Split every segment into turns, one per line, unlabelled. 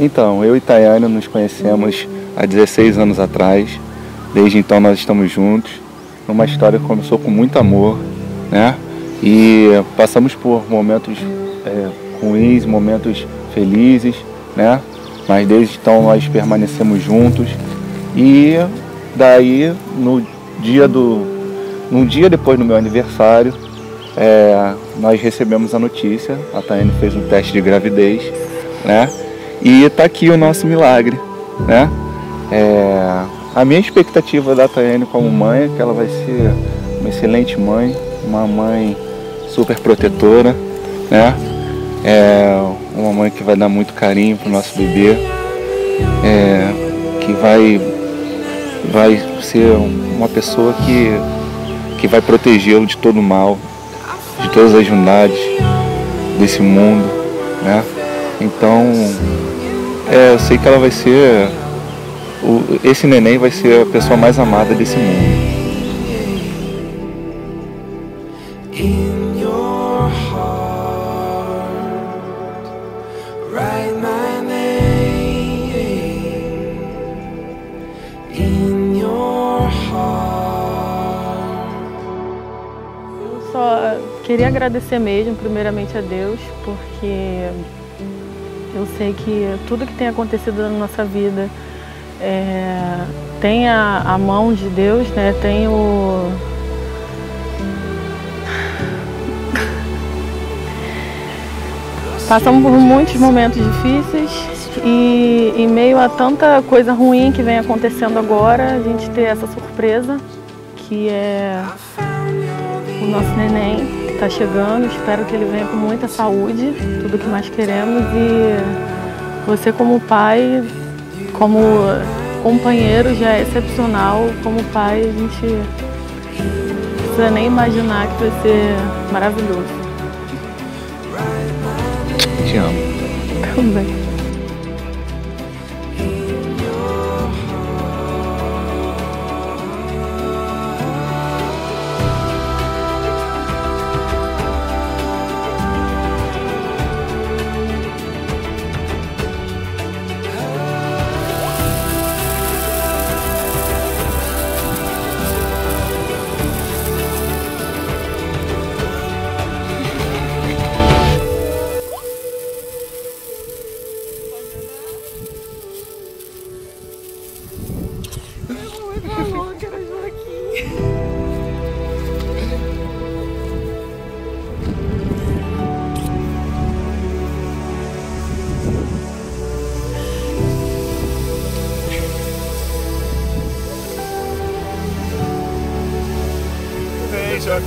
Então, eu e Tayane nos conhecemos há 16 anos atrás. Desde então nós estamos juntos. Uma história que começou com muito amor, né? E passamos por momentos é, ruins, momentos felizes, né? Mas desde então nós permanecemos juntos. E daí no dia do. No dia depois do meu aniversário, é, nós recebemos a notícia, a Tayane fez um teste de gravidez, né? E está aqui o nosso milagre, né? É, a minha expectativa da Tayane como mãe é que ela vai ser uma excelente mãe, uma mãe super protetora, né? É uma mãe que vai dar muito carinho pro nosso bebê, é, que vai, vai ser uma pessoa que, que vai protegê-lo de todo o mal, de todas as maldades desse mundo, né? Então, é, eu sei que ela vai ser. O, esse neném vai ser a pessoa mais amada desse mundo.
Eu só queria agradecer mesmo, primeiramente a Deus, porque eu sei que tudo que tem acontecido na nossa vida é, tem a, a, mão de Deus, né? tem o. Passamos por muitos momentos difíceis e em meio a tanta coisa ruim que vem acontecendo agora, a gente ter essa surpresa que é o nosso neném está chegando. Espero que ele venha com muita saúde, tudo o que nós queremos. E você como pai, como companheiro já é excepcional. Como pai, a gente não precisa nem imaginar que vai ser maravilhoso.
Te amo.
Também.
非常。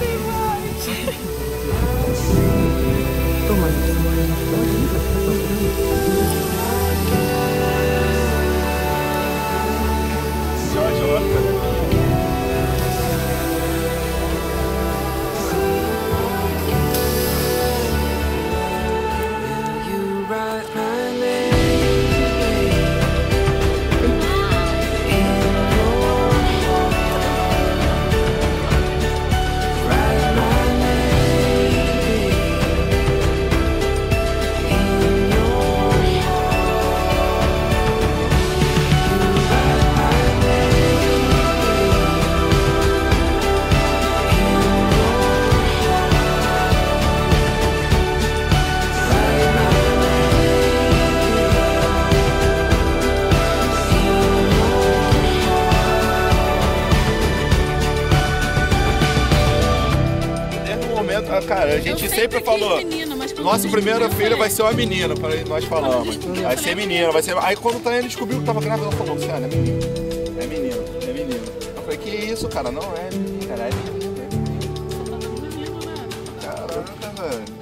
Cara, a gente sempre, sempre falou. Menina, nosso primeiro filho vai ser uma menina, nós falamos. Vai ser menina, vai ser. Aí quando o Tayane descobriu que tava grávida, ela falou, Luciana, é menino. É menino, é menino. Eu falei, que isso, cara? Não é menino, cara, é menino. É menino. Caraca, velho.